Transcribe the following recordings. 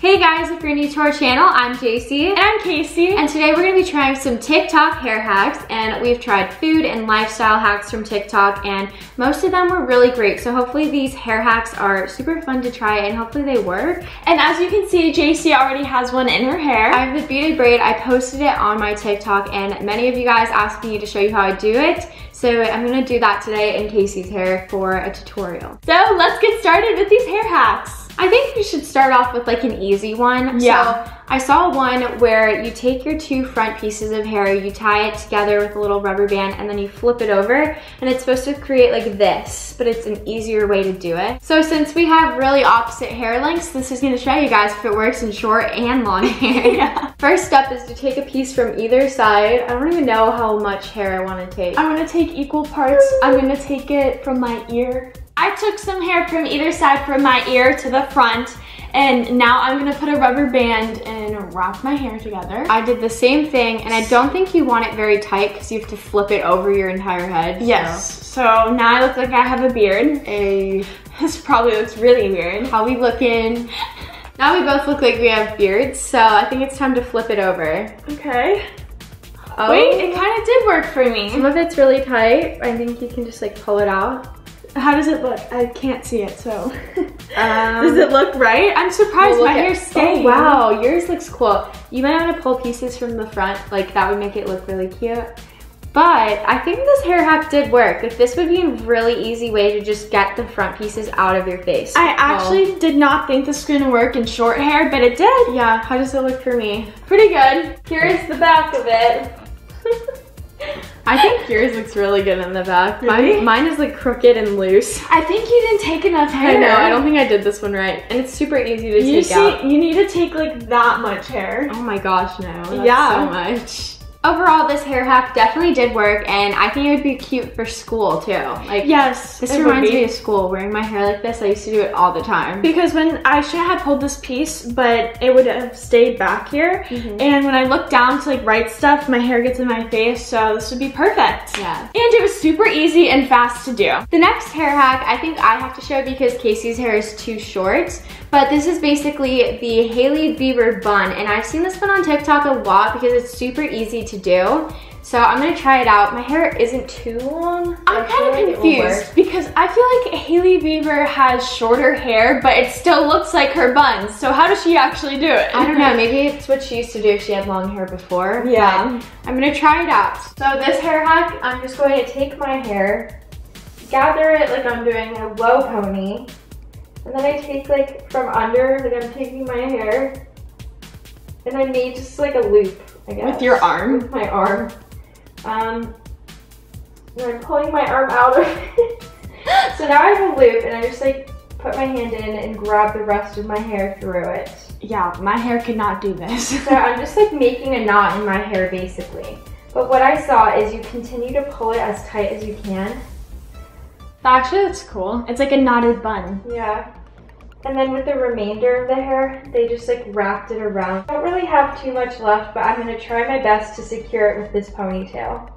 Hey guys, if you're new to our channel, I'm Jacy. And I'm Kacy. And today we're gonna be trying some TikTok hair hacks and we've tried food and lifestyle hacks from TikTok and most of them were really great. So hopefully these hair hacks are super fun to try and hopefully they work. And as you can see, Jacy already has one in her hair. I have the beaded braid. I posted it on my TikTok and many of you guys asked me to show you how I do it. So I'm gonna do that today in Kacy's hair for a tutorial. So let's get started with these hair hacks. I think we should start off with like an easy one. Yeah. So I saw one where you take your two front pieces of hair, you tie it together with a little rubber band, and then you flip it over, and it's supposed to create like this, but it's an easier way to do it. So since we have really opposite hair lengths, this is gonna show you guys if it works in short and long hair. yeah. First step is to take a piece from either side. I don't even know how much hair I wanna take. I'm gonna take equal parts. I'm gonna take it from my ear I took some hair from either side from my ear to the front and now I'm gonna put a rubber band and wrap my hair together. I did the same thing and I don't think you want it very tight because you have to flip it over your entire head. Yes. So. so now I look like I have a beard. A, this probably looks really weird. How we looking? Now we both look like we have beards, so I think it's time to flip it over. Okay. Oh. Wait, it kind of did work for me. Some of it's really tight. I think you can just like pull it out. How does it look? I can't see it, so. Um, does it look right? I'm surprised we'll my hair's staying. Oh, wow, yours looks cool. You might want to pull pieces from the front, like that would make it look really cute. But I think this hair hack did work. Like this would be a really easy way to just get the front pieces out of your face. I actually well, did not think this was gonna work in short hair, but it did. Yeah, how does it look for me? Pretty good. Here's the back of it. I think yours looks really good in the back. Really? Mine, mine is like crooked and loose. I think you didn't take enough hair. I know, I don't think I did this one right. And it's super easy to you take see, out. You need to take like that much hair. Oh my gosh, no. yeah. so much. Overall, this hair hack definitely did work and I think it would be cute for school too. Like Yes, This reminds me of school, wearing my hair like this. I used to do it all the time. Because when I should have pulled this piece, but it would have stayed back here. Mm -hmm. And when I look down to like write stuff, my hair gets in my face, so this would be perfect. Yeah. And it was super easy and fast to do. The next hair hack I think I have to show because Kacy's hair is too short. But this is basically the Hailey Bieber bun. And I've seen this one on TikTok a lot because it's super easy to do. So I'm gonna try it out. My hair isn't too long. I'm kind of confused because I feel like Hailey Bieber has shorter hair, but it still looks like her buns. So how does she actually do it? I don't know. Maybe it's what she used to do if she had long hair before. Yeah. I'm gonna try it out. So this hair hack, I'm just going to take my hair, gather it like I'm doing a low pony, and then I take like from under, like I'm taking my hair, and I made just like a loop. With your arm? With my arm. Um, and I'm pulling my arm out of it. so now I have a loop, and I just like put my hand in and grab the rest of my hair through it. Yeah, my hair could not do this. so I'm just like making a knot in my hair basically. But what I saw is you continue to pull it as tight as you can Actually, that's cool. It's like a knotted bun. Yeah. And then with the remainder of the hair, they just like wrapped it around. I don't really have too much left, but I'm gonna try my best to secure it with this ponytail.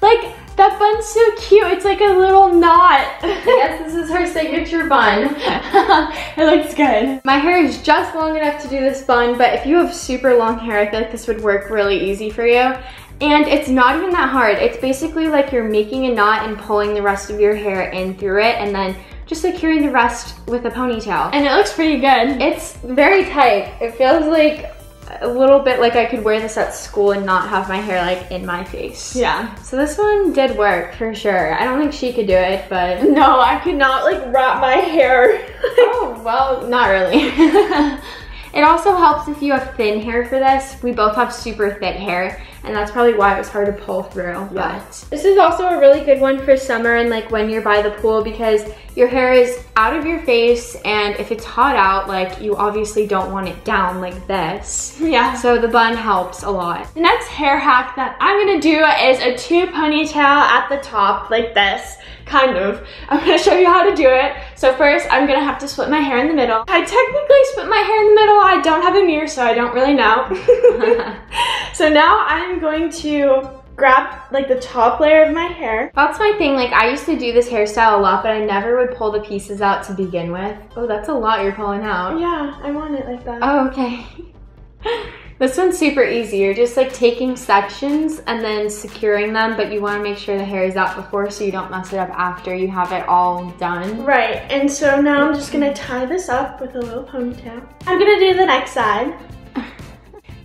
Like, that bun's so cute. It's like a little knot. yes, this is her signature bun. it looks good. My hair is just long enough to do this bun, but if you have super long hair, I feel like this would work really easy for you. And it's not even that hard. It's basically like you're making a knot and pulling the rest of your hair in through it and then just securing the rest with a ponytail. And it looks pretty good. It's very tight. It feels like a little bit like I could wear this at school and not have my hair like in my face. Yeah. So this one did work for sure. I don't think she could do it, but. No, I could not like wrap my hair. oh, well, not really. it also helps if you have thin hair for this. We both have super thick hair and that's probably why it was hard to pull through. Yeah. But this is also a really good one for summer and like when you're by the pool because your hair is out of your face and if it's hot out, like you obviously don't want it down like this. Yeah. So the bun helps a lot. The next hair hack that I'm gonna do is a two ponytail at the top like this kind of. I'm gonna show you how to do it. So first, I'm gonna have to split my hair in the middle. I technically split my hair in the middle. I don't have a mirror, so I don't really know. so now I'm going to grab like the top layer of my hair. That's my thing. Like I used to do this hairstyle a lot, but I never would pull the pieces out to begin with. Oh, that's a lot you're pulling out. Yeah, I want it like that. Oh, okay. This one's super easy. You're just like taking sections and then securing them, but you want to make sure the hair is out before so you don't mess it up after you have it all done. Right, and so now I'm just gonna tie this up with a little ponytail. I'm gonna do the next side.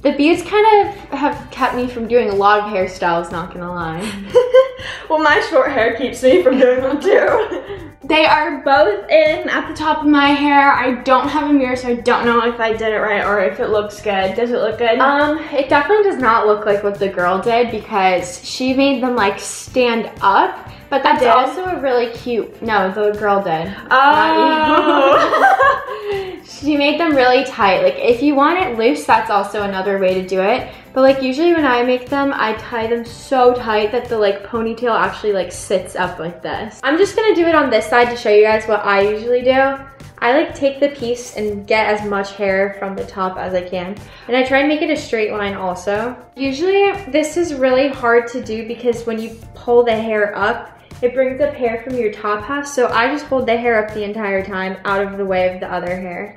The beads kind of have kept me from doing a lot of hairstyles, not gonna lie. well, my short hair keeps me from doing them too. They are both in at the top of my hair. I don't have a mirror, so I don't know if I did it right or if it looks good. Does it look good? Um, it definitely does not look like what the girl did because she made them like stand up but that's also a really cute, no, the girl did. Oh. she made them really tight. Like if you want it loose, that's also another way to do it. But like usually when I make them, I tie them so tight that the like ponytail actually like sits up like this. I'm just gonna do it on this side to show you guys what I usually do. I like take the piece and get as much hair from the top as I can. And I try and make it a straight line also. Usually this is really hard to do because when you pull the hair up, it brings up hair from your top half, so I just hold the hair up the entire time out of the way of the other hair.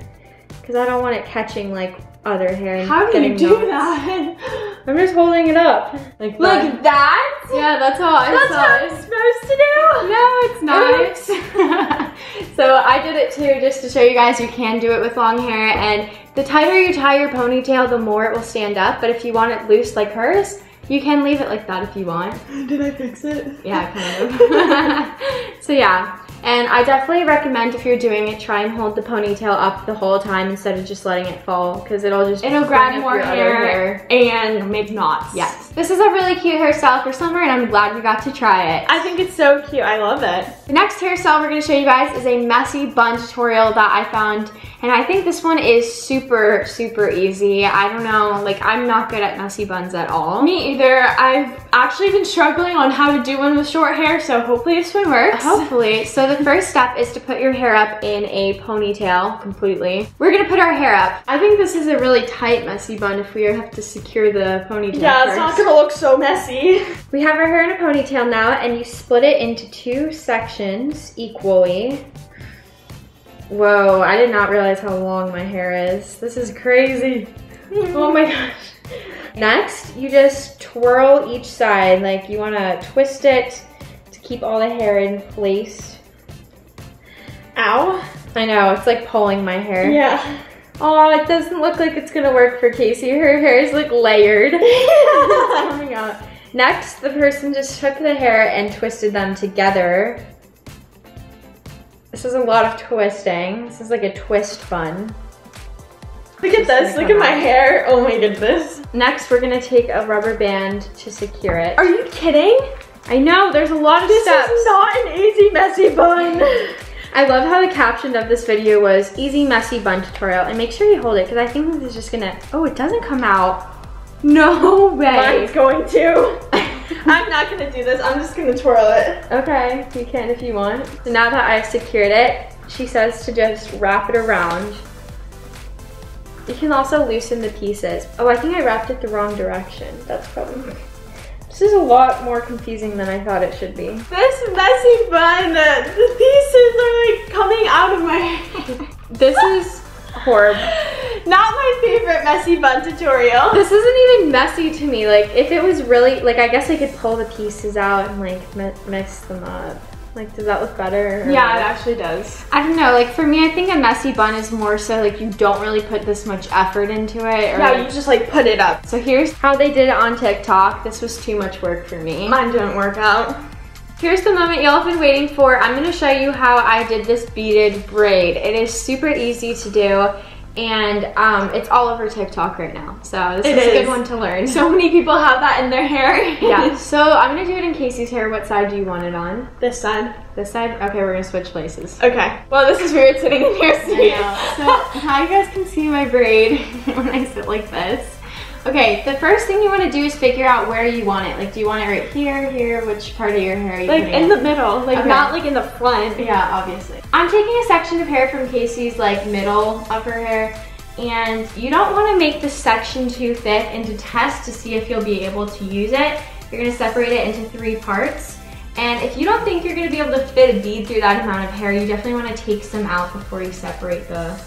Because I don't want it catching like other hair. How do you do knots. that? I'm just holding it up. Like that. that? Yeah, that's how I That's how I'm supposed to do? No, it's not. so I did it too just to show you guys you can do it with long hair and the tighter you tie your ponytail, the more it will stand up. But if you want it loose like hers, you can leave it like that if you want. Did I fix it? Yeah, kind of. so yeah, and I definitely recommend if you're doing it, try and hold the ponytail up the whole time instead of just letting it fall because it'll just it'll grab more hair, hair, and make knots. Yes. This is a really cute hairstyle for summer and I'm glad we got to try it. I think it's so cute. I love it. The next hairstyle we're going to show you guys is a messy bun tutorial that I found and I think this one is super, super easy. I don't know, like I'm not good at messy buns at all. Me either. I've actually been struggling on how to do one with short hair, so hopefully this one works. Hopefully. So the first step is to put your hair up in a ponytail completely. We're gonna put our hair up. I think this is a really tight messy bun if we have to secure the ponytail Yeah, it's not gonna look so messy. We have our hair in a ponytail now and you split it into two sections equally. Whoa, I did not realize how long my hair is. This is crazy. oh my gosh. Next, you just twirl each side. Like you wanna twist it to keep all the hair in place. Ow. I know, it's like pulling my hair. Yeah. Oh, it doesn't look like it's gonna work for Kacy. Her hair is like layered. Oh coming out. Next, the person just took the hair and twisted them together this is a lot of twisting. This is like a twist bun. Look at this, look at my hair. Oh my goodness. Next, we're gonna take a rubber band to secure it. Are you kidding? I know, there's a lot of this steps. This is not an easy messy bun. I love how the caption of this video was easy messy bun tutorial and make sure you hold it because I think this is just gonna, oh, it doesn't come out. No way. Mine's going to. I'm not gonna do this. I'm just gonna twirl it. Okay, you can if you want. So now that I've secured it, she says to just wrap it around. You can also loosen the pieces. Oh, I think I wrapped it the wrong direction. That's probably... This is a lot more confusing than I thought it should be. This messy bun, the pieces are like coming out of my. This is horrible. Not my favorite messy bun tutorial. This isn't even messy to me. Like, if it was really, like, I guess I could pull the pieces out and, like, mix them up. Like, does that look better? Yeah, it actually does. I don't know. Like, for me, I think a messy bun is more so, like, you don't really put this much effort into it. Or, yeah, like, you just, like, put it up. So here's how they did it on TikTok. This was too much work for me. Mine didn't work out. Here's the moment y'all have been waiting for. I'm gonna show you how I did this beaded braid. It is super easy to do and um, it's all over TikTok right now. So this is, is, a good one to learn. So many people have that in their hair. yeah, so I'm gonna do it in Kacy's hair. What side do you want it on? This side. This side? Okay, we're gonna switch places. Okay. Well, this is weird sitting in your seat. So now you guys can see my braid when I sit like this. Okay, the first thing you want to do is figure out where you want it. Like, do you want it right here, here? Which part of your hair are you Like, in the middle. Like, okay. not like in the front. Yeah, obviously. I'm taking a section of hair from Kacy's, like, middle of her hair. And you don't want to make the section too thick and to test to see if you'll be able to use it, You're gonna separate it into three parts. And if you don't think you're gonna be able to fit a bead through that amount of hair, you definitely wanna take some out before you separate the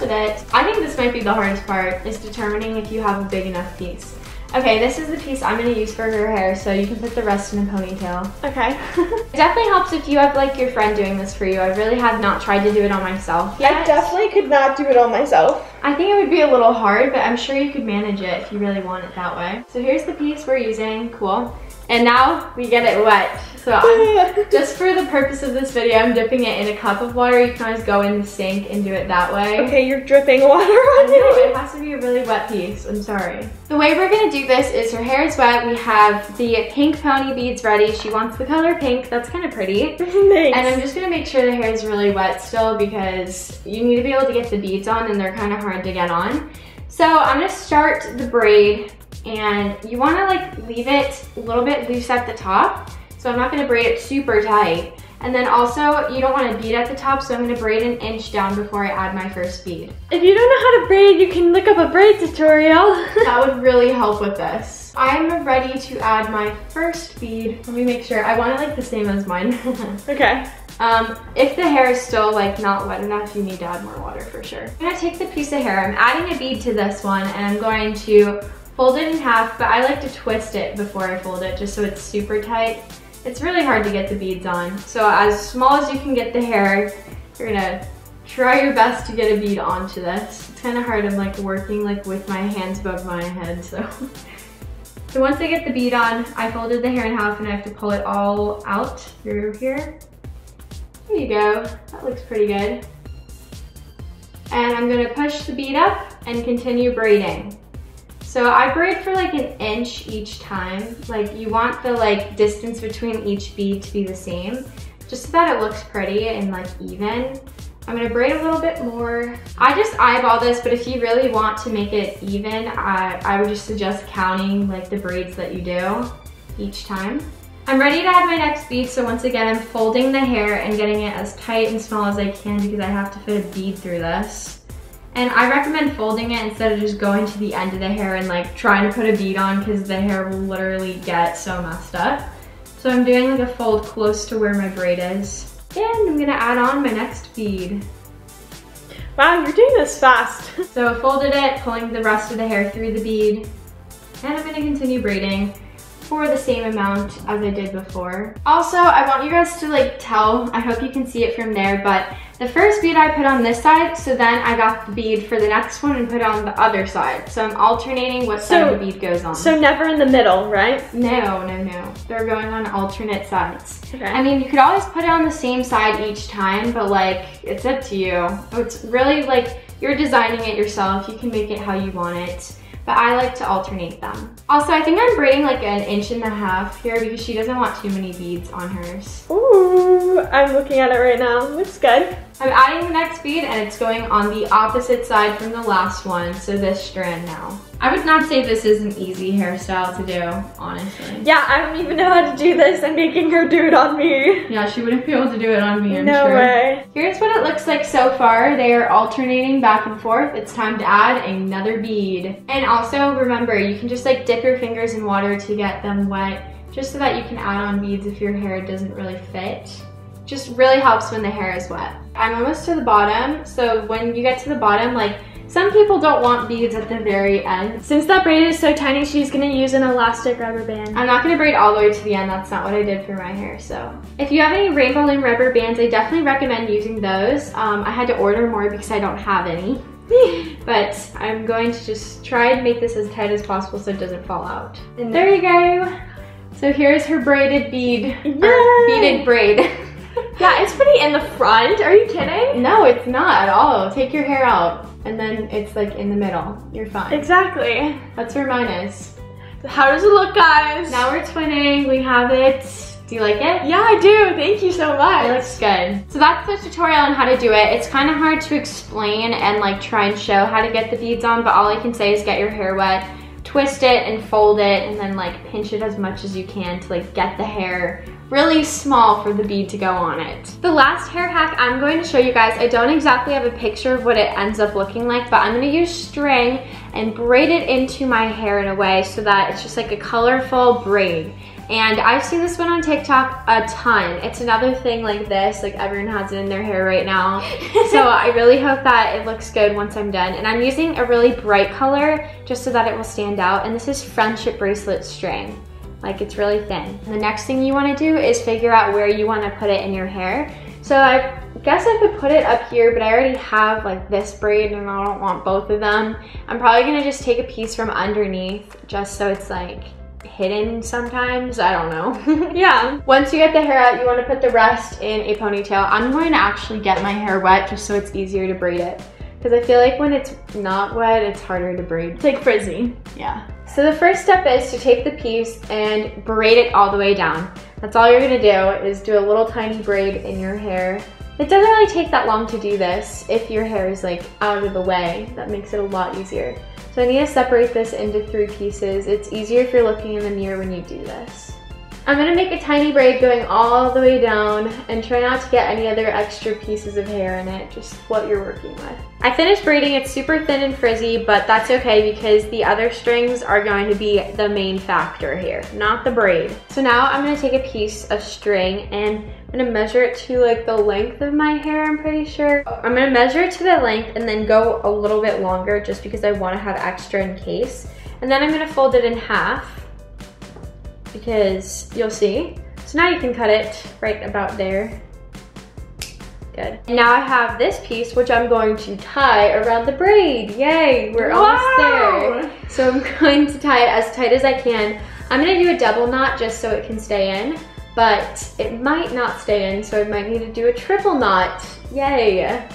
rest of it. I think this might be the hardest part, is determining if you have a big enough piece. Okay, this is the piece I'm gonna use for her hair, so you can put the rest in a ponytail. Okay. it definitely helps if you have like your friend doing this for you. I really have not tried to do it on myself yet. I definitely could not do it on myself. I think it would be a little hard, but I'm sure you could manage it if you really want it that way. So here's the piece we're using, cool. And now we get it wet. So I'm, just for the purpose of this video, I'm dipping it in a cup of water. You can always go in the sink and do it that way. Okay, you're dripping water on it. it has to be a really wet piece, I'm sorry. The way we're gonna do this is her hair is wet. We have the pink pony beads ready. She wants the color pink, that's kind of pretty. Thanks. And I'm just gonna make sure the hair is really wet still because you need to be able to get the beads on and they're kind of hard to get on. So I'm gonna start the braid and you wanna like leave it a little bit loose at the top. So I'm not gonna braid it super tight. And then also, you don't want to bead at the top, so I'm gonna braid an inch down before I add my first bead. If you don't know how to braid, you can look up a braid tutorial. that would really help with this. I'm ready to add my first bead. Let me make sure. I want it like the same as mine. okay. Um, if the hair is still like not wet enough, you need to add more water for sure. I'm gonna take the piece of hair, I'm adding a bead to this one, and I'm going to fold it in half, but I like to twist it before I fold it just so it's super tight. It's really hard to get the beads on. So as small as you can get the hair, you're gonna try your best to get a bead onto this. It's kind of hard, I'm like working like with my hands above my head, so. So once I get the bead on, I folded the hair in half and I have to pull it all out through here. There you go, that looks pretty good. And I'm gonna push the bead up and continue braiding. So I braid for like an inch each time. Like you want the like distance between each bead to be the same, just so that it looks pretty and like even. I'm gonna braid a little bit more. I just eyeball this, but if you really want to make it even, I, I would just suggest counting like the braids that you do each time. I'm ready to add my next bead, so once again, I'm folding the hair and getting it as tight and small as I can because I have to fit a bead through this. And I recommend folding it instead of just going to the end of the hair and like trying to put a bead on because the hair will literally get so messed up. So I'm doing like a fold close to where my braid is. And I'm gonna add on my next bead. Wow, you're doing this fast. so folded it, pulling the rest of the hair through the bead. And I'm gonna continue braiding for the same amount as I did before. Also, I want you guys to like tell, I hope you can see it from there, but the first bead I put on this side, so then I got the bead for the next one and put it on the other side. So I'm alternating what so, side the bead goes on. So never in the middle, right? No, no, no. They're going on alternate sides. Okay. I mean, you could always put it on the same side each time, but like, it's up to you. It's really like, you're designing it yourself. You can make it how you want it but I like to alternate them. Also, I think I'm braiding like an inch and a half here because she doesn't want too many beads on hers. Ooh, I'm looking at it right now. Looks good. I'm adding the next bead and it's going on the opposite side from the last one, so this strand now. I would not say this is an easy hairstyle to do, honestly. Yeah, I don't even know how to do this and making her do it on me. Yeah, she wouldn't be able to do it on me, I'm no sure. No way. Here's what it looks like so far. They are alternating back and forth. It's time to add another bead. And also, remember, you can just like dip your fingers in water to get them wet, just so that you can add on beads if your hair doesn't really fit. Just really helps when the hair is wet. I'm almost to the bottom, so when you get to the bottom, like some people don't want beads at the very end. Since that braid is so tiny, she's gonna use an elastic rubber band. I'm not gonna braid all the way to the end. That's not what I did for my hair, so. If you have any Rainbow Loom rubber bands, I definitely recommend using those. Um, I had to order more because I don't have any. but I'm going to just try and make this as tight as possible so it doesn't fall out. And there you go. So here's her braided bead, beaded braid. Yeah, it's pretty in the front. Are you kidding? No, it's not at all. Take your hair out and then it's like in the middle. You're fine. Exactly. That's where mine is. How does it look, guys? Now we're twinning. We have it. Do you like it? Yeah, I do. Thank you so much. It looks good. So that's the tutorial on how to do it. It's kind of hard to explain and like try and show how to get the beads on, but all I can say is get your hair wet, twist it and fold it, and then like pinch it as much as you can to like get the hair really small for the bead to go on it. The last hair hack I'm going to show you guys, I don't exactly have a picture of what it ends up looking like, but I'm gonna use string and braid it into my hair in a way so that it's just like a colorful braid. And I've seen this one on TikTok a ton. It's another thing like this, like everyone has it in their hair right now. so I really hope that it looks good once I'm done. And I'm using a really bright color just so that it will stand out. And this is friendship bracelet string. Like it's really thin. The next thing you wanna do is figure out where you wanna put it in your hair. So I guess I could put it up here, but I already have like this braid and I don't want both of them. I'm probably gonna just take a piece from underneath just so it's like hidden sometimes. I don't know. yeah. Once you get the hair out, you want to put the rest in a ponytail. I'm going to actually get my hair wet just so it's easier to braid it. Because I feel like when it's not wet, it's harder to braid. It's like frizzy. Yeah. So the first step is to take the piece and braid it all the way down. That's all you're gonna do is do a little tiny braid in your hair. It doesn't really take that long to do this if your hair is like out of the way. That makes it a lot easier. So I need to separate this into three pieces. It's easier if you're looking in the mirror when you do this. I'm gonna make a tiny braid going all the way down and try not to get any other extra pieces of hair in it, just what you're working with. I finished braiding, it's super thin and frizzy, but that's okay because the other strings are going to be the main factor here, not the braid. So now I'm gonna take a piece of string and I'm gonna measure it to like the length of my hair, I'm pretty sure. I'm gonna measure it to the length and then go a little bit longer just because I wanna have extra in case. And then I'm gonna fold it in half because you'll see. So now you can cut it right about there. Good. Now I have this piece, which I'm going to tie around the braid. Yay, we're wow. almost there. So I'm going to tie it as tight as I can. I'm gonna do a double knot just so it can stay in, but it might not stay in, so I might need to do a triple knot. Yay.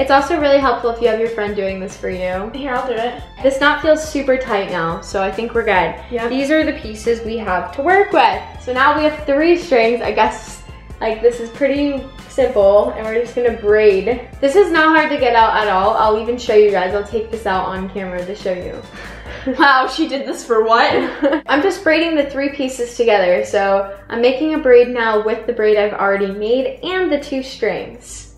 It's also really helpful if you have your friend doing this for you. Here, I'll do it. This knot feels super tight now, so I think we're good. Yeah. These are the pieces we have to work with. So now we have three strings. I guess like this is pretty simple and we're just gonna braid. This is not hard to get out at all. I'll even show you guys. I'll take this out on camera to show you. wow, she did this for what? I'm just braiding the three pieces together. So I'm making a braid now with the braid I've already made and the two strings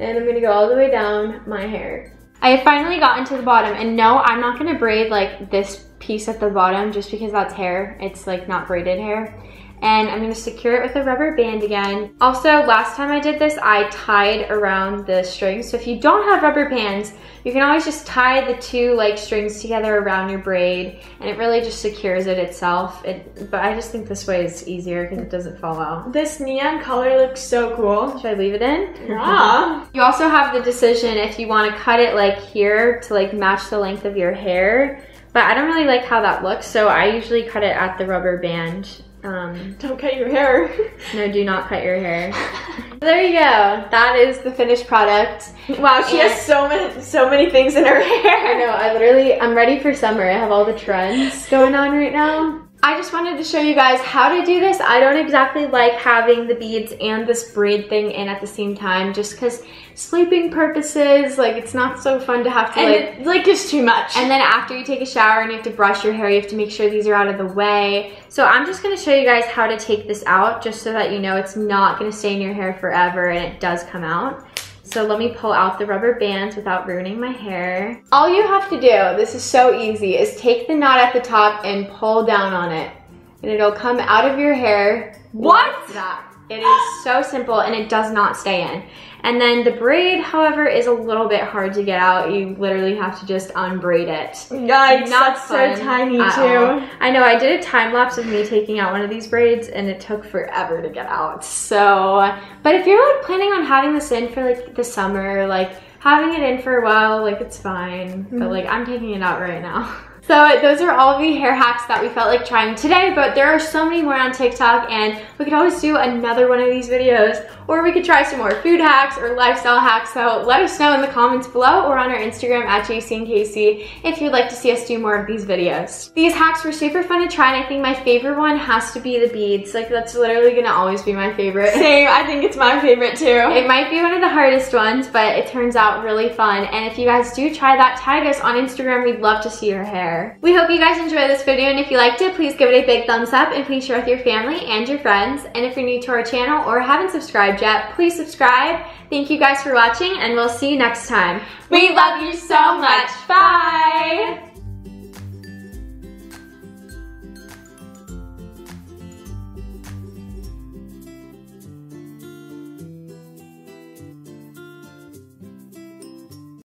and I'm gonna go all the way down my hair. I have finally gotten to the bottom and no, I'm not gonna braid like this piece at the bottom just because that's hair. It's like not braided hair and I'm gonna secure it with a rubber band again. Also, last time I did this, I tied around the strings. So if you don't have rubber bands, you can always just tie the two like strings together around your braid and it really just secures it itself. It, but I just think this way is easier because it doesn't fall out. This neon color looks so cool. Should I leave it in? Yeah. you also have the decision if you wanna cut it like here to like match the length of your hair but I don't really like how that looks, so I usually cut it at the rubber band um, Don't cut your hair. no, do not cut your hair. there you go. That is the finished product. Wow, she and has so many so many things in her hair. I know. I literally I'm ready for summer. I have all the trends going on right now. I just wanted to show you guys how to do this. I don't exactly like having the beads and this braid thing in at the same time just because sleeping purposes, like it's not so fun to have to and like- it, like it's too much. And then after you take a shower and you have to brush your hair, you have to make sure these are out of the way. So I'm just gonna show you guys how to take this out just so that you know it's not gonna stay in your hair forever and it does come out. So let me pull out the rubber bands without ruining my hair. All you have to do, this is so easy, is take the knot at the top and pull down on it. And it'll come out of your hair. What? that. It is so simple and it does not stay in. And then the braid, however, is a little bit hard to get out. You literally have to just unbraid it. Yikes, not that's so tiny too. All. I know, I did a time lapse of me taking out one of these braids and it took forever to get out. So, but if you're like planning on having this in for like the summer, like having it in for a while, like it's fine. Mm -hmm. But mm-hmm. like I'm taking it out right now. So those are all the hair hacks that we felt like trying today, but there are so many more on TikTok and we could always do another one of these videos or we could try some more food hacks or lifestyle hacks. So let us know in the comments below or on our Instagram at JacyandKacy if you'd like to see us do more of these videos. These hacks were super fun to try and I think my favorite one has to be the beads. Like that's literally gonna always be my favorite. Same, I think it's my favorite too. It might be one of the hardest ones, but it turns out really fun. And if you guys do try that, tag us on Instagram. We'd love to see your hair. We hope you guys enjoyed this video and if you liked it, please give it a big thumbs up and please share with your family and your friends. And if you're new to our channel or haven't subscribed yet, please subscribe. Thank you guys for watching and we'll see you next time. We love you so much. Bye.